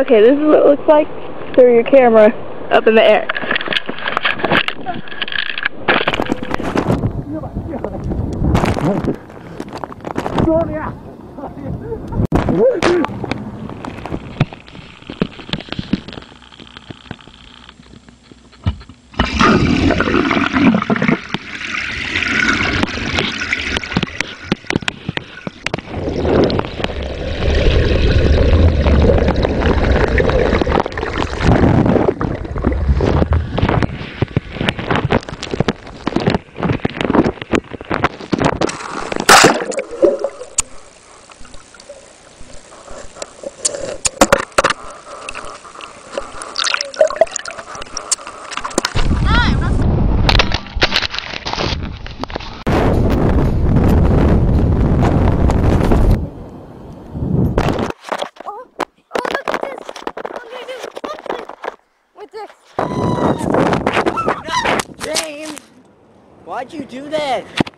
Okay, this is what it looks like through your camera up in the air. Oh, why'd you do that?